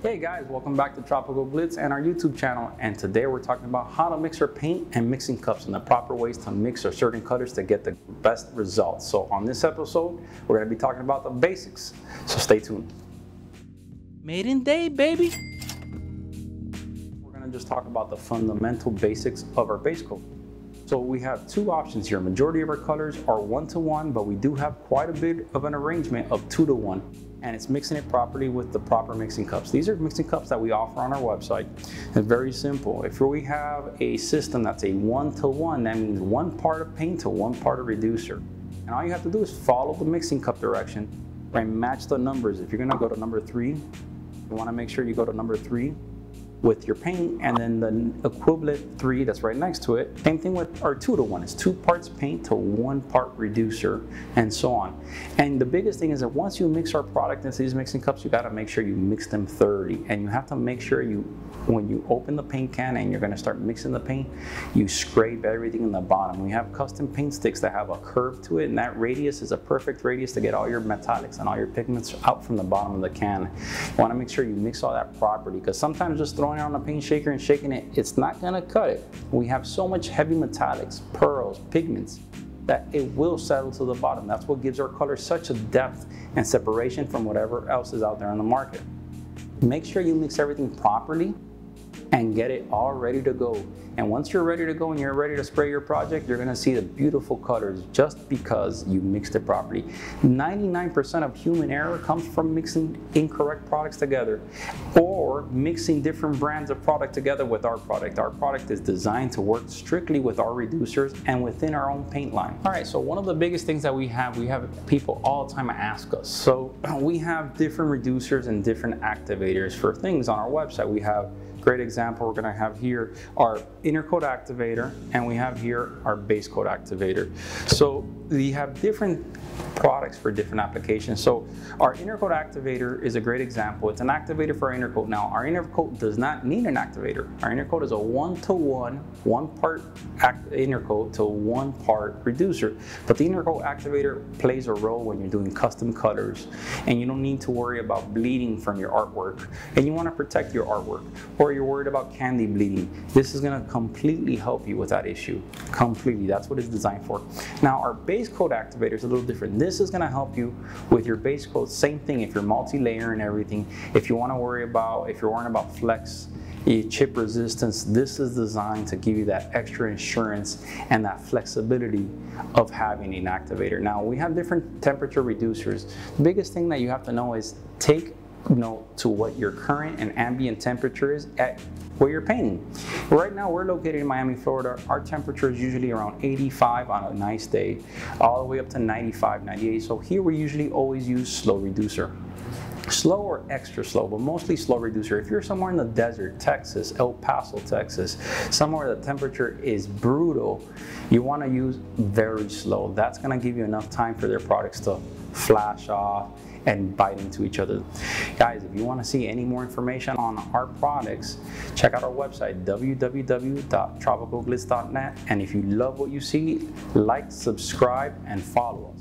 Hey guys, welcome back to Tropical Glitz and our YouTube channel. And today we're talking about how to mix our paint and mixing cups and the proper ways to mix our certain colors to get the best results. So on this episode, we're gonna be talking about the basics. So stay tuned. Made in day, baby. We're gonna just talk about the fundamental basics of our base coat. So we have two options here. Majority of our colors are one to one, but we do have quite a bit of an arrangement of two to one and it's mixing it properly with the proper mixing cups. These are mixing cups that we offer on our website. It's very simple. If we have a system that's a one-to-one, -one, that means one part of paint to one part of reducer. And all you have to do is follow the mixing cup direction and match the numbers. If you're gonna go to number three, you wanna make sure you go to number three with your paint and then the equivalent three that's right next to it. Same thing with our two to one. It's two parts paint to one part reducer and so on. And the biggest thing is that once you mix our product into these mixing cups, you gotta make sure you mix them thoroughly. And you have to make sure you, when you open the paint can and you're gonna start mixing the paint, you scrape everything in the bottom. We have custom paint sticks that have a curve to it and that radius is a perfect radius to get all your metallics and all your pigments out from the bottom of the can. You wanna make sure you mix all that properly because sometimes just throwing throwing it on a paint shaker and shaking it, it's not gonna cut it. We have so much heavy metallics, pearls, pigments, that it will settle to the bottom. That's what gives our color such a depth and separation from whatever else is out there on the market. Make sure you mix everything properly and get it all ready to go. And once you're ready to go and you're ready to spray your project, you're gonna see the beautiful colors just because you mixed it properly. 99% of human error comes from mixing incorrect products together or mixing different brands of product together with our product. Our product is designed to work strictly with our reducers and within our own paint line. All right, so one of the biggest things that we have, we have people all the time ask us. So we have different reducers and different activators for things on our website. We have great example we're going to have here our intercoat activator and we have here our base coat activator. So we have different products for different applications. So our intercoat activator is a great example. It's an activator for our intercoat. Now our intercoat does not need an activator. Our intercoat is a one-to-one, -one, one part intercoat to one part reducer. But the intercoat activator plays a role when you're doing custom colors and you don't need to worry about bleeding from your artwork and you want to protect your artwork or you're worried about candy bleeding. This is going to completely help you with that issue. Completely. That's what it's designed for. Now our base coat activator is a little different. This is gonna help you with your base coat. Same thing if you're multi-layer and everything. If you wanna worry about, if you're worrying about flex, eh, chip resistance, this is designed to give you that extra insurance and that flexibility of having an activator. Now we have different temperature reducers. The biggest thing that you have to know is take note to what your current and ambient temperature is at where you're painting. Right now we're located in Miami, Florida. Our temperature is usually around 85 on a nice day, all the way up to 95, 98. So here we usually always use slow reducer. Slow or extra slow, but mostly slow reducer. If you're somewhere in the desert, Texas, El Paso, Texas, somewhere the temperature is brutal, you want to use very slow. That's going to give you enough time for their products to flash off and bite into each other. Guys, if you want to see any more information on our products, check out our website, www.tropicalglitz.net. And if you love what you see, like, subscribe, and follow